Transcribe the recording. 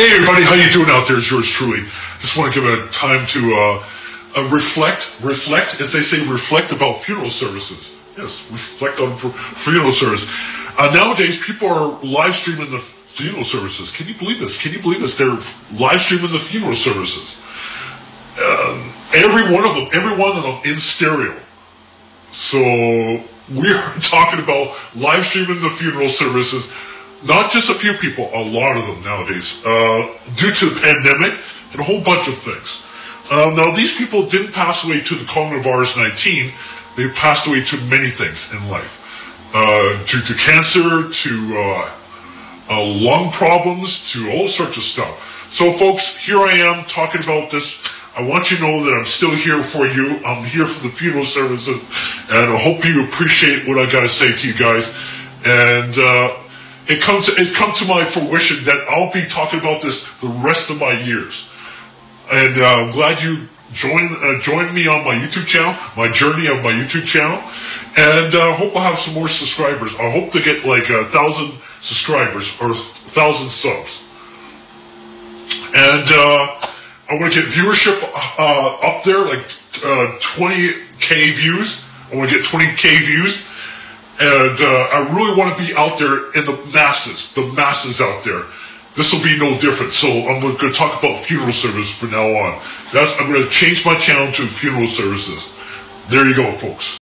Hey everybody, how you doing out there? It's yours truly. Just want to give a time to uh, uh, reflect, reflect, as they say, reflect about funeral services. Yes, reflect on fu- funeral service. Uh, nowadays, people are live streaming the funeral services. Can you believe this? Can you believe this? They're live streaming the funeral services. Um, every one of them, every one of them in stereo. So we are talking about live streaming the funeral services. Not just a few people, a lot of them nowadays, uh, due to the pandemic and a whole bunch of things. Um, now, these people didn't pass away to the coronavirus 19. They passed away to many things in life. Uh, due to cancer, to uh, uh, lung problems, to all sorts of stuff. So, folks, here I am talking about this. I want you to know that I'm still here for you. I'm here for the funeral services, and I hope you appreciate what I got to say to you guys. And uh, it comes it comes to my fruition that I'll be talking about this the rest of my years. And uh, I'm glad you joined uh, me on my YouTube channel, my journey of my YouTube channel, and uh, hope I have some more subscribers. I hope to get like a thousand subscribers or a thousand subs. And uh, I want to get viewership uh, up there, like uh, 20k views. I want to get 20k views. And uh, I really want to be out there in the masses, the masses out there. This will be no different. So I'm going to talk about funeral service from now on. That's, I'm going to change my channel to funeral services. There you go, folks.